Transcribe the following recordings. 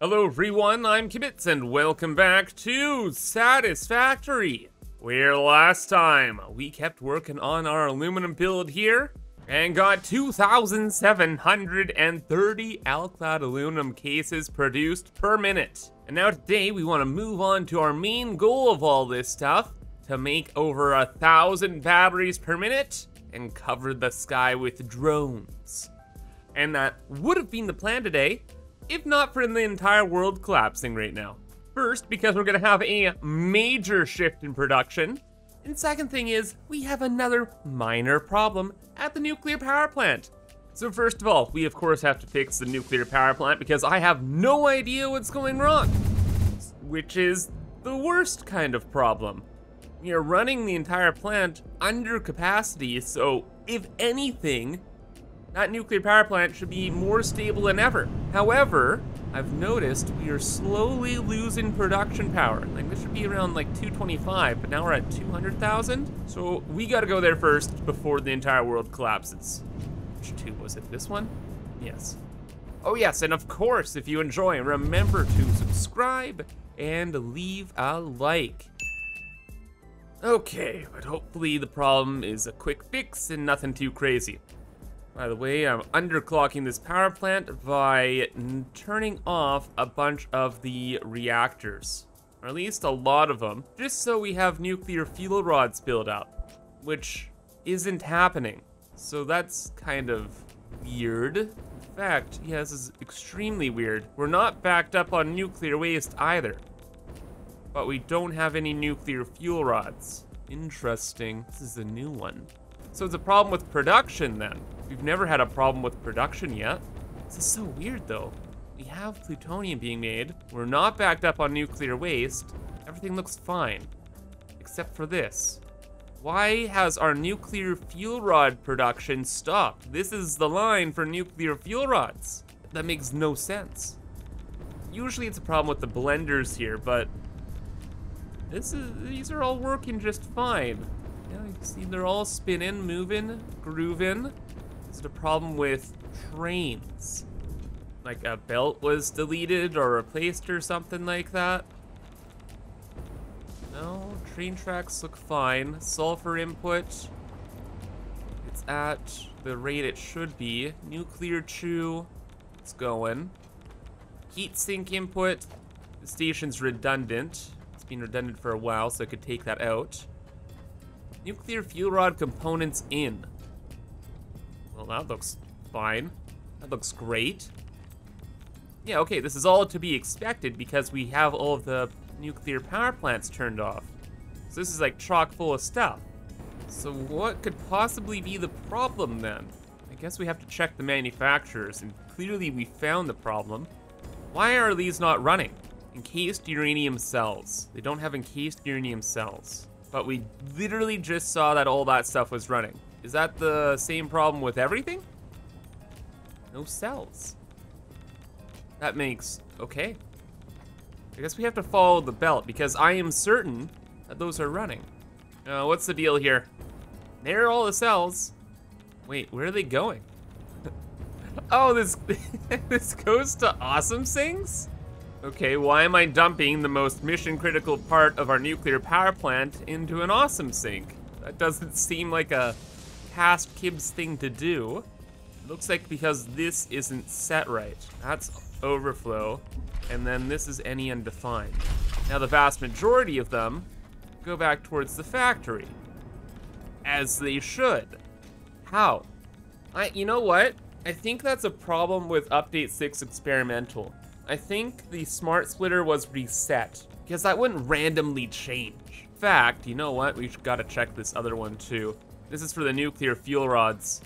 Hello everyone, I'm Kibitz and welcome back to Satisfactory. Where last time we kept working on our aluminum build here and got 2,730 Alclad aluminum cases produced per minute. And now today we want to move on to our main goal of all this stuff, to make over a thousand batteries per minute and cover the sky with drones. And that would have been the plan today, if not for the entire world collapsing right now. First, because we're gonna have a major shift in production. And second thing is, we have another minor problem at the nuclear power plant. So first of all, we of course have to fix the nuclear power plant because I have no idea what's going wrong. Which is the worst kind of problem. Are running the entire plant under capacity, so if anything, that nuclear power plant should be more stable than ever. However, I've noticed we are slowly losing production power. Like this should be around like 225, but now we're at 200,000. So we gotta go there first before the entire world collapses. Which two was it? This one? Yes. Oh yes, and of course, if you enjoy, remember to subscribe and leave a like. Okay, but hopefully the problem is a quick fix and nothing too crazy. By the way, I'm underclocking this power plant by turning off a bunch of the reactors. Or at least a lot of them, just so we have nuclear fuel rods built up, which isn't happening. So that's kind of weird. In fact, yeah, this is extremely weird. We're not backed up on nuclear waste either. But we don't have any nuclear fuel rods. Interesting. This is a new one. So it's a problem with production then. We've never had a problem with production yet. This is so weird though. We have plutonium being made. We're not backed up on nuclear waste. Everything looks fine. Except for this. Why has our nuclear fuel rod production stopped? This is the line for nuclear fuel rods. That makes no sense. Usually it's a problem with the blenders here, but this is these are all working just fine. Yeah, you can see they're all spinning, moving, grooving. Is a problem with trains? Like a belt was deleted or replaced or something like that? No, train tracks look fine. Sulfur input, it's at the rate it should be. Nuclear chew, it's going. Heat sink input, the station's redundant. It's been redundant for a while, so I could take that out. Nuclear fuel rod components in. That looks fine. That looks great. Yeah, okay, this is all to be expected because we have all of the nuclear power plants turned off. So this is like chock full of stuff. So what could possibly be the problem then? I guess we have to check the manufacturers, and clearly we found the problem. Why are these not running? Encased uranium cells. They don't have encased uranium cells. But we literally just saw that all that stuff was running. Is that the same problem with everything? No cells. That makes, okay. I guess we have to follow the belt because I am certain that those are running. Uh, what's the deal here? There are all the cells. Wait, where are they going? oh, this this goes to awesome sinks? Okay, why am I dumping the most mission critical part of our nuclear power plant into an awesome sink? That doesn't seem like a past Kib's thing to do. looks like because this isn't set right. That's overflow, and then this is any undefined. Now the vast majority of them go back towards the factory. As they should. How? I, you know what? I think that's a problem with Update 6 Experimental. I think the smart splitter was reset because that wouldn't randomly change. In fact, you know what? We gotta check this other one too. This is for the nuclear fuel rods.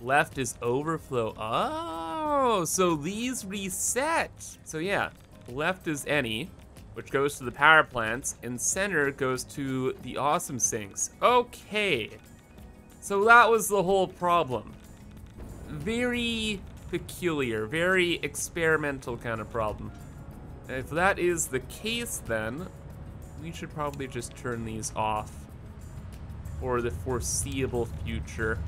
Left is overflow. Oh, so these reset. So yeah, left is any, which goes to the power plants, and center goes to the awesome sinks. Okay. So that was the whole problem. Very peculiar, very experimental kind of problem. If that is the case, then we should probably just turn these off for the foreseeable future.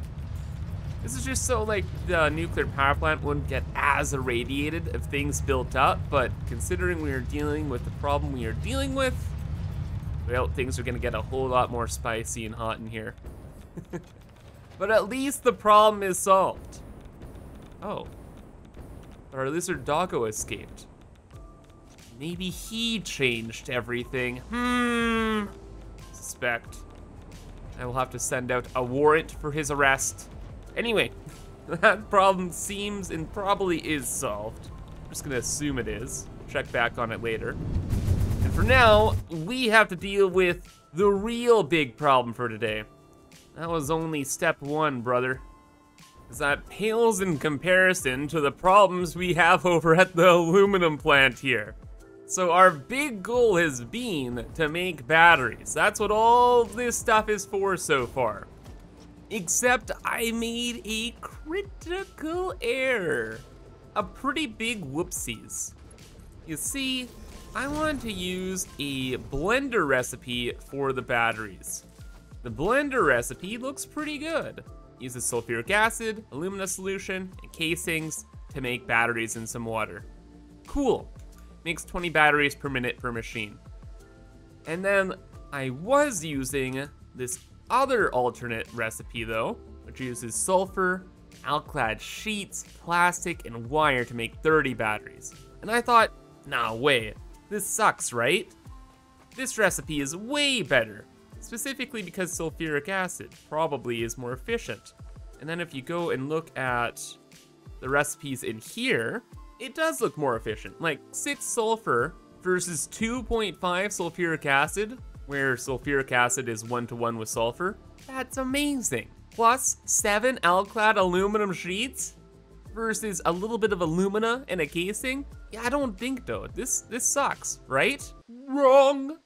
This is just so like the nuclear power plant wouldn't get as irradiated if things built up, but considering we are dealing with the problem we are dealing with, well, things are gonna get a whole lot more spicy and hot in here. but at least the problem is solved. Oh. Our lizard doggo escaped. Maybe he changed everything. Hmm. Suspect. I will have to send out a warrant for his arrest. Anyway, that problem seems and probably is solved. I'm just gonna assume it is. Check back on it later. And for now, we have to deal with the real big problem for today. That was only step one, brother. As that pales in comparison to the problems we have over at the aluminum plant here. So our big goal has been to make batteries. That's what all this stuff is for so far. Except I made a critical error. A pretty big whoopsies. You see, I wanted to use a blender recipe for the batteries. The blender recipe looks pretty good. Uses sulfuric acid, alumina solution, and casings to make batteries in some water. Cool makes 20 batteries per minute per machine. And then I was using this other alternate recipe though, which uses sulfur, alclad sheets, plastic, and wire to make 30 batteries. And I thought, nah, wait, this sucks, right? This recipe is way better, specifically because sulfuric acid probably is more efficient. And then if you go and look at the recipes in here, it does look more efficient. Like 6 sulfur versus 2.5 sulfuric acid, where sulfuric acid is one to one with sulfur. That's amazing. Plus 7 alclad aluminum sheets versus a little bit of alumina and a casing. Yeah, I don't think though. This this sucks, right? Wrong.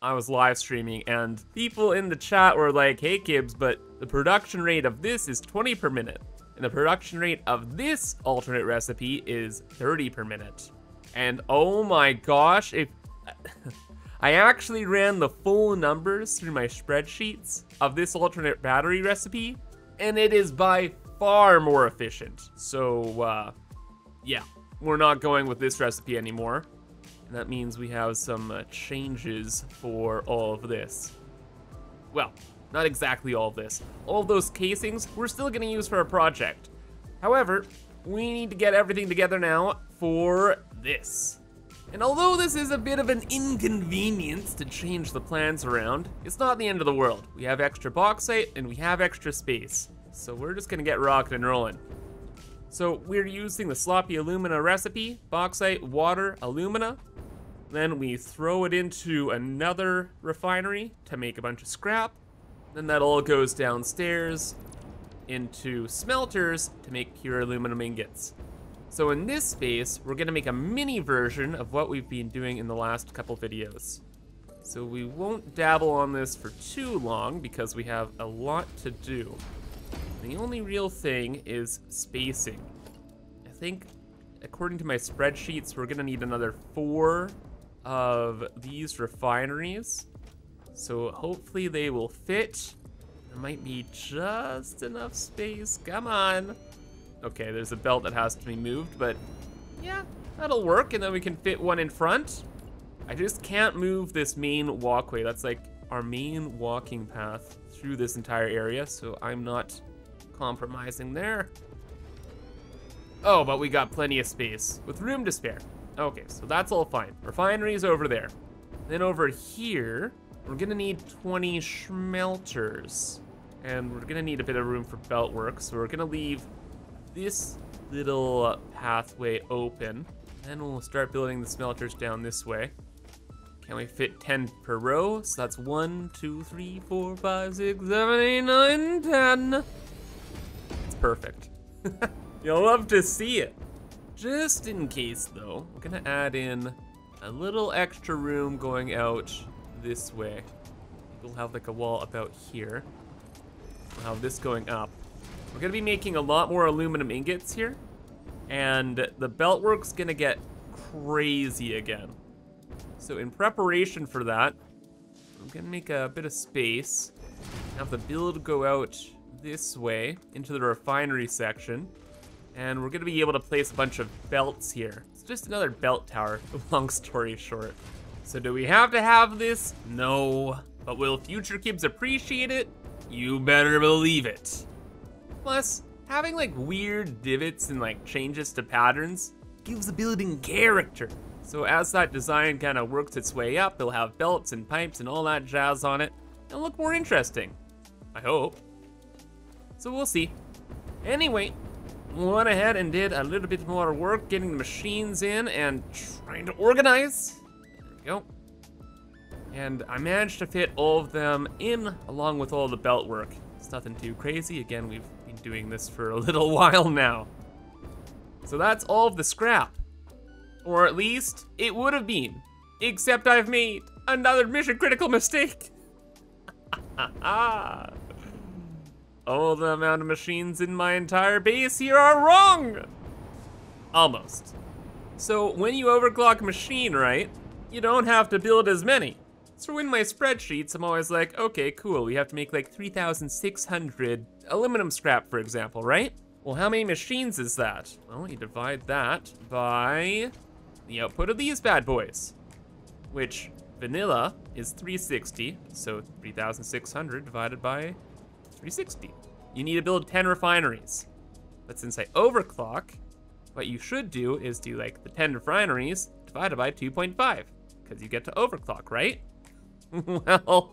I was live streaming and people in the chat were like, hey Kibbs, but the production rate of this is 20 per minute. And the production rate of this alternate recipe is 30 per minute. And oh my gosh, if I actually ran the full numbers through my spreadsheets of this alternate battery recipe, and it is by far more efficient. So, uh, yeah, we're not going with this recipe anymore. And that means we have some uh, changes for all of this. Well, not exactly all of this. All of those casings we're still gonna use for our project. However, we need to get everything together now for this. And although this is a bit of an inconvenience to change the plans around, it's not the end of the world. We have extra bauxite and we have extra space. So we're just gonna get rocking and rolling. So we're using the sloppy alumina recipe, bauxite, water, alumina. Then we throw it into another refinery to make a bunch of scrap. Then that all goes downstairs into smelters to make pure aluminum ingots. So in this space, we're gonna make a mini version of what we've been doing in the last couple videos. So we won't dabble on this for too long because we have a lot to do. The only real thing is spacing. I think, according to my spreadsheets, we're gonna need another four of these refineries. So hopefully they will fit. There might be just enough space. Come on. Okay, there's a belt that has to be moved, but yeah, that'll work. And then we can fit one in front. I just can't move this main walkway. That's like our main walking path through this entire area, so I'm not compromising there. Oh, but we got plenty of space with room to spare. Okay, so that's all fine. Refinery's over there. Then over here, we're gonna need 20 smelters. And we're gonna need a bit of room for belt work, so we're gonna leave this little pathway open. Then we'll start building the smelters down this way. Can we fit 10 per row? So that's 1, 2, 3, 4, 5, 6, 7, 8, 9, 10. It's perfect. You'll love to see it. Just in case though, we're gonna add in a little extra room going out this way. We'll have like a wall about here. We'll have this going up. We're gonna be making a lot more aluminum ingots here. And the belt work's gonna get crazy again. So in preparation for that, I'm gonna make a bit of space. Have the build go out this way into the refinery section. And we're gonna be able to place a bunch of belts here. It's just another belt tower, long story short. So do we have to have this? No. But will future Kibs appreciate it? You better believe it. Plus, having like weird divots and like changes to patterns gives the building character. So as that design kind of works its way up, it'll have belts and pipes and all that jazz on it. It'll look more interesting. I hope. So we'll see. Anyway, went ahead and did a little bit more work getting the machines in and trying to organize. We go. And I managed to fit all of them in along with all the belt work. It's nothing too crazy. Again, we've been doing this for a little while now. So that's all of the scrap. Or at least it would have been. Except I've made another mission critical mistake. all the amount of machines in my entire base here are wrong. Almost. So when you overclock a machine, right, you don't have to build as many. So in my spreadsheets, I'm always like, okay, cool, we have to make like 3,600 aluminum scrap, for example, right? Well, how many machines is that? Well, you divide that by the output of these bad boys, which vanilla is 360, so 3,600 divided by 360. You need to build 10 refineries. But since I overclock, what you should do is do like the 10 refineries divided by 2.5, because you get to overclock, right? well,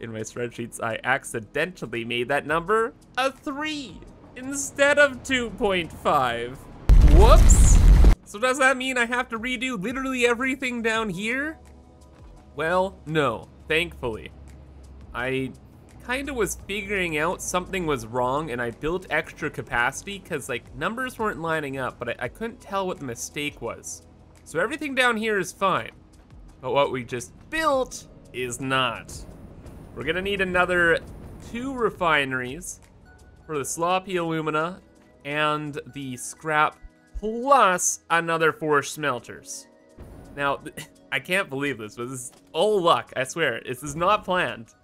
in my spreadsheets, I accidentally made that number a 3 instead of 2.5. Whoops! So does that mean I have to redo literally everything down here? Well, no, thankfully. I kind of was figuring out something was wrong and I built extra capacity because like numbers weren't lining up, but I, I couldn't tell what the mistake was. So everything down here is fine. But what we just built is not. We're gonna need another two refineries for the sloppy alumina and the scrap plus another four smelters. Now, I can't believe this, but this is all luck, I swear. This is not planned.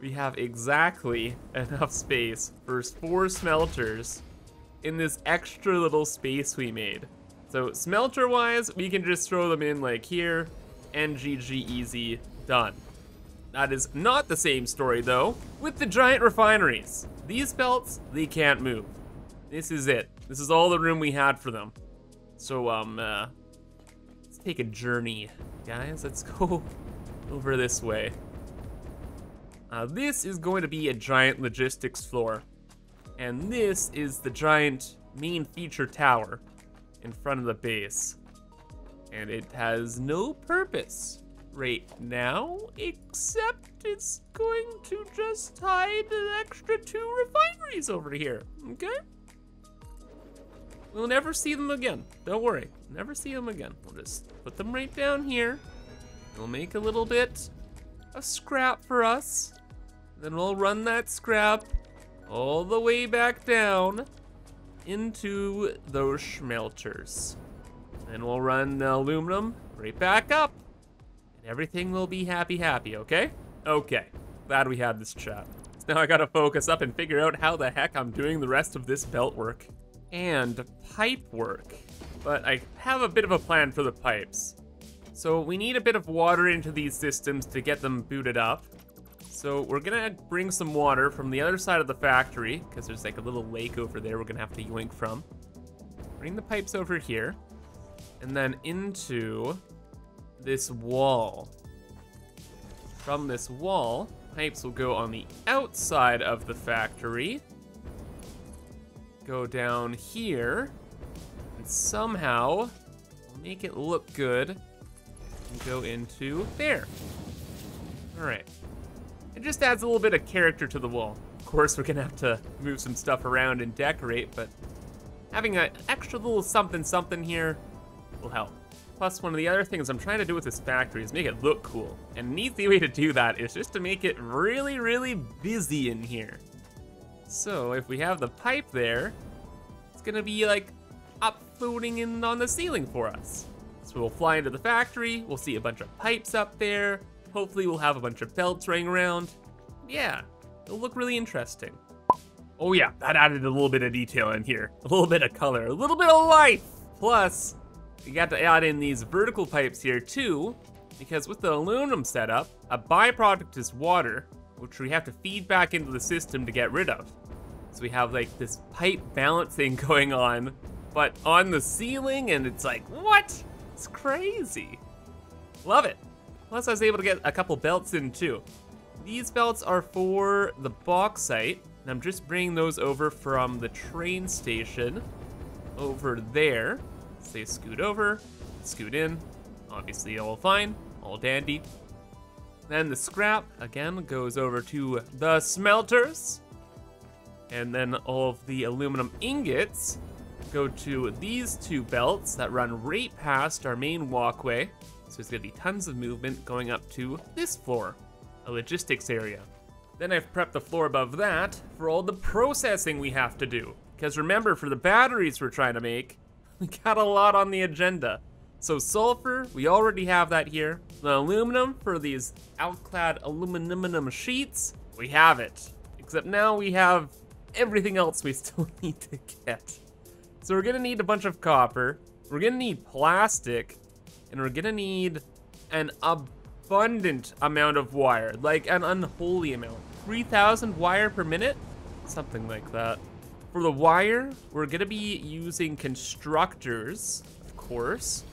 We have exactly enough space for four smelters in this extra little space we made. So smelter-wise, we can just throw them in like here, and GG easy, done. That is not the same story though, with the giant refineries. These belts, they can't move. This is it. This is all the room we had for them. So, um, uh, let's take a journey, guys. Let's go over this way. Uh, this is going to be a giant logistics floor. And this is the giant main feature tower in front of the base and it has no purpose right now, except it's going to just hide an extra two refineries over here, okay? We'll never see them again. Don't worry, never see them again. We'll just put them right down here. We'll make a little bit of scrap for us. Then we'll run that scrap all the way back down into those smelters. Then we'll run the aluminum right back up. And everything will be happy, happy, okay? Okay, glad we had this chat. So now I gotta focus up and figure out how the heck I'm doing the rest of this belt work. And pipe work. But I have a bit of a plan for the pipes. So we need a bit of water into these systems to get them booted up. So we're gonna bring some water from the other side of the factory, because there's like a little lake over there we're gonna have to yoink from. Bring the pipes over here and then into this wall. From this wall, pipes will go on the outside of the factory, go down here, and somehow make it look good and go into there. All right. It just adds a little bit of character to the wall. Of course, we're gonna have to move some stuff around and decorate, but having an extra little something something here will help. Plus, one of the other things I'm trying to do with this factory is make it look cool. And an easy way to do that is just to make it really, really busy in here. So if we have the pipe there, it's gonna be like up floating in on the ceiling for us. So we'll fly into the factory, we'll see a bunch of pipes up there, hopefully we'll have a bunch of belts running around. Yeah, it'll look really interesting. Oh yeah, that added a little bit of detail in here. A little bit of color, a little bit of life. Plus, we got to add in these vertical pipes here too, because with the aluminum setup, a byproduct is water, which we have to feed back into the system to get rid of. So we have like this pipe balancing going on, but on the ceiling, and it's like, what? It's crazy. Love it. Plus, I was able to get a couple belts in too. These belts are for the bauxite, and I'm just bringing those over from the train station over there. Say scoot over, scoot in. Obviously all fine, all dandy. Then the scrap, again, goes over to the smelters. And then all of the aluminum ingots go to these two belts that run right past our main walkway. So there's gonna be tons of movement going up to this floor, a logistics area. Then I've prepped the floor above that for all the processing we have to do. Because remember, for the batteries we're trying to make, we got a lot on the agenda. So sulfur, we already have that here. The aluminum for these Alclad aluminum sheets, we have it. Except now we have everything else we still need to get. So we're gonna need a bunch of copper, we're gonna need plastic, and we're gonna need an abundant amount of wire, like an unholy amount. 3,000 wire per minute? Something like that. For the wire, we're gonna be using constructors, of course.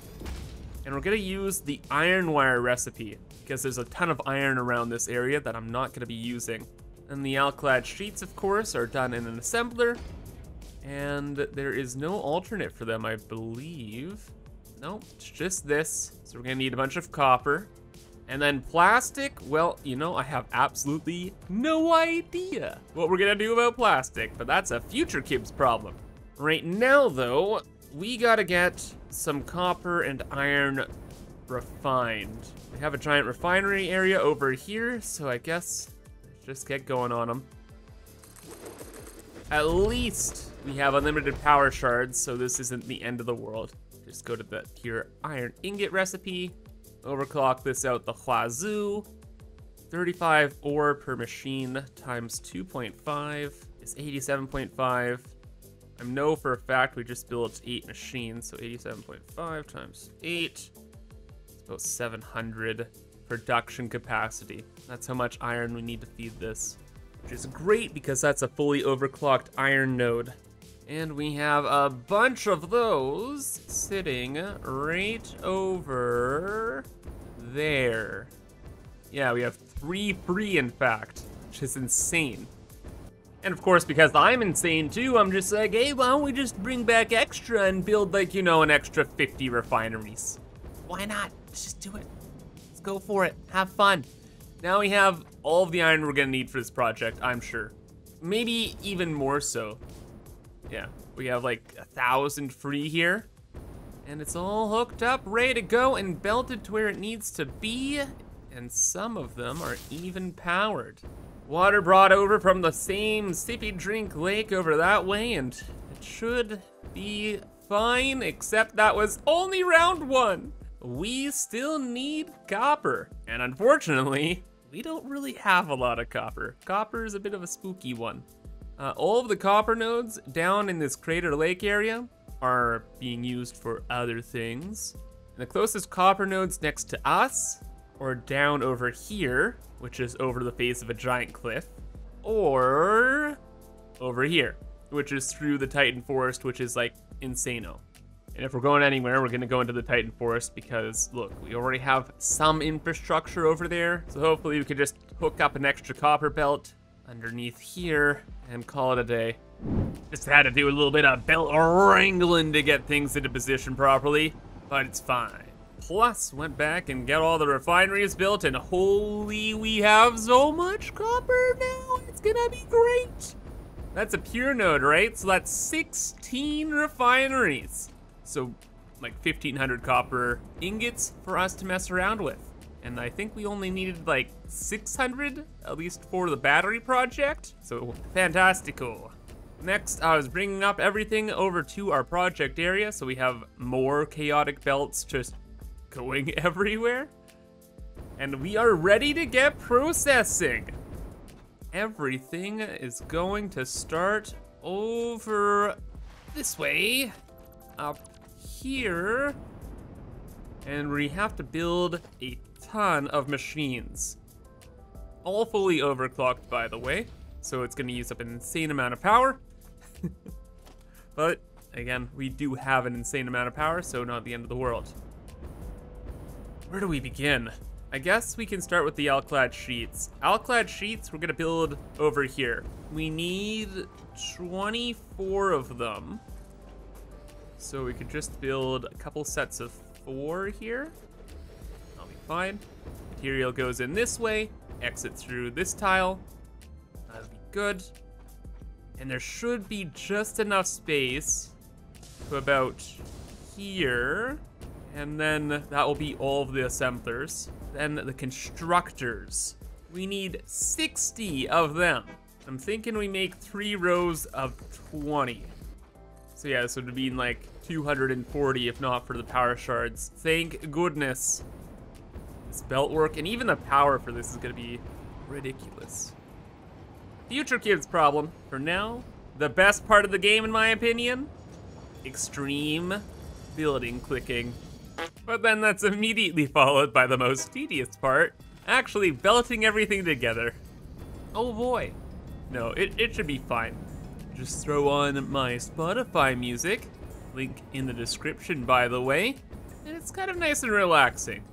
And we're gonna use the iron wire recipe because there's a ton of iron around this area that I'm not gonna be using. And the Alclad sheets, of course, are done in an assembler. And there is no alternate for them, I believe. Nope, it's just this. So we're gonna need a bunch of copper. And then plastic, well, you know, I have absolutely no idea what we're gonna do about plastic, but that's a future Kib's problem. Right now, though, we gotta get some copper and iron refined. We have a giant refinery area over here, so I guess just get going on them. At least we have unlimited power shards, so this isn't the end of the world. Just go to the pure iron ingot recipe, overclock this out the wazoo. 35 ore per machine times 2.5 is 87.5. I know for a fact we just built eight machines, so 87.5 times eight, it's about 700 production capacity. That's how much iron we need to feed this, which is great because that's a fully overclocked iron node. And we have a bunch of those sitting right over there. Yeah, we have three free, in fact, which is insane. And of course, because I'm insane too, I'm just like, hey, why don't we just bring back extra and build like, you know, an extra 50 refineries? Why not? Let's just do it. Let's go for it. Have fun. Now we have all of the iron we're gonna need for this project, I'm sure. Maybe even more so. Yeah, we have like a thousand free here. And it's all hooked up, ready to go, and belted to where it needs to be. And some of them are even powered. Water brought over from the same sippy drink lake over that way, and it should be fine, except that was only round one. We still need copper, and unfortunately, we don't really have a lot of copper. Copper is a bit of a spooky one. Uh, all of the copper nodes down in this Crater Lake area are being used for other things. And the closest copper nodes next to us, or down over here, which is over the face of a giant cliff, or over here, which is through the Titan Forest, which is like insano. And if we're going anywhere, we're gonna go into the Titan Forest because look, we already have some infrastructure over there. So hopefully we can just hook up an extra copper belt underneath here and call it a day. Just had to do a little bit of belt wrangling to get things into position properly, but it's fine. Plus, went back and got all the refineries built, and holy, we have so much copper now. It's gonna be great. That's a pure node, right? So that's 16 refineries. So like 1,500 copper ingots for us to mess around with. And I think we only needed like 600, at least for the battery project. So fantastical. Next, I was bringing up everything over to our project area, so we have more chaotic belts just going everywhere. And we are ready to get processing. everything is going to start over this way, up here, and we have to build a ton of machines. All fully overclocked, by the way, so it's gonna use up an insane amount of power. but, again, we do have an insane amount of power, so not the end of the world. Where do we begin? I guess we can start with the Alclad sheets. Alclad sheets we're gonna build over here. We need 24 of them. So we could just build a couple sets of four here. Fine. Material goes in this way, exit through this tile. That'll be good. And there should be just enough space to about here. And then that will be all of the assemblers. Then the constructors. We need 60 of them. I'm thinking we make three rows of 20. So yeah, this would mean like 240 if not for the power shards. Thank goodness. This belt work and even the power for this is gonna be ridiculous. Future Kib's problem, for now, the best part of the game in my opinion, extreme building clicking. But then that's immediately followed by the most tedious part, actually belting everything together. Oh boy. No, it, it should be fine. Just throw on my Spotify music, link in the description by the way, and it's kind of nice and relaxing.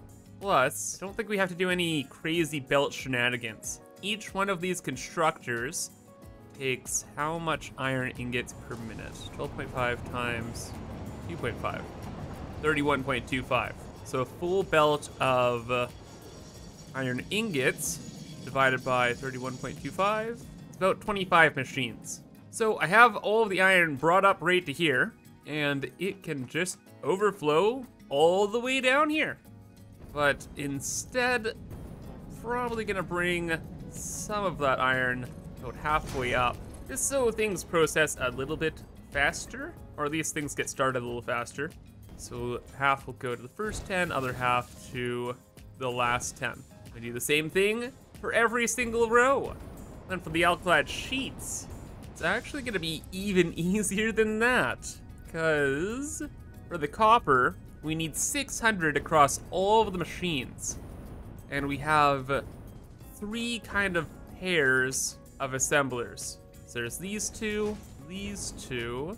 Plus, I don't think we have to do any crazy belt shenanigans. Each one of these constructors takes how much iron ingots per minute? 12.5 times 2.5. 31.25. So a full belt of uh, iron ingots divided by 31.25, it's about 25 machines. So I have all of the iron brought up right to here, and it can just overflow all the way down here. But instead, probably gonna bring some of that iron about halfway up, just so things process a little bit faster, or at least things get started a little faster. So half will go to the first 10, other half to the last 10. We do the same thing for every single row. Then for the Alclad sheets, it's actually gonna be even easier than that. Cause for the copper, we need 600 across all of the machines. And we have three kind of pairs of assemblers. So there's these two, these two,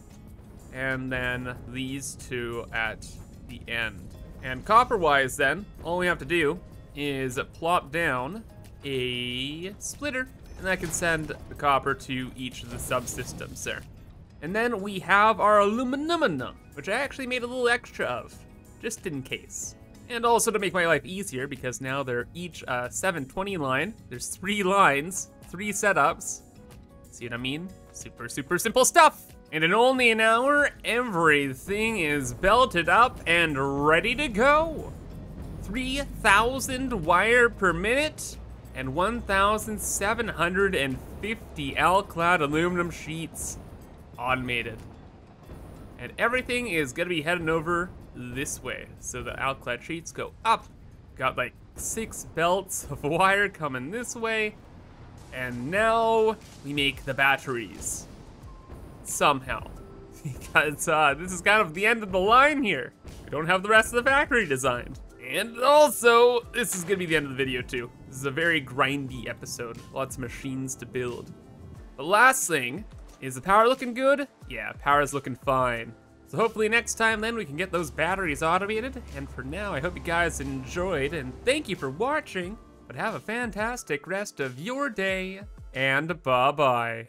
and then these two at the end. And copper-wise then, all we have to do is plop down a splitter, and that can send the copper to each of the subsystems there. And then we have our aluminum, which I actually made a little extra of, just in case. And also to make my life easier, because now they're each uh, 720 line. There's three lines, three setups. See what I mean? Super, super simple stuff. And in only an hour, everything is belted up and ready to go. 3,000 wire per minute and 1,750 Alclad aluminum sheets automated. And everything is gonna be heading over this way. So the Alclad sheets go up. Got like six belts of wire coming this way. And now we make the batteries somehow. because uh, this is kind of the end of the line here. We don't have the rest of the factory designed. And also, this is gonna be the end of the video too. This is a very grindy episode. Lots of machines to build. The last thing, is the power looking good? Yeah, power's looking fine. So hopefully next time then we can get those batteries automated. And for now, I hope you guys enjoyed and thank you for watching. But have a fantastic rest of your day and bye-bye.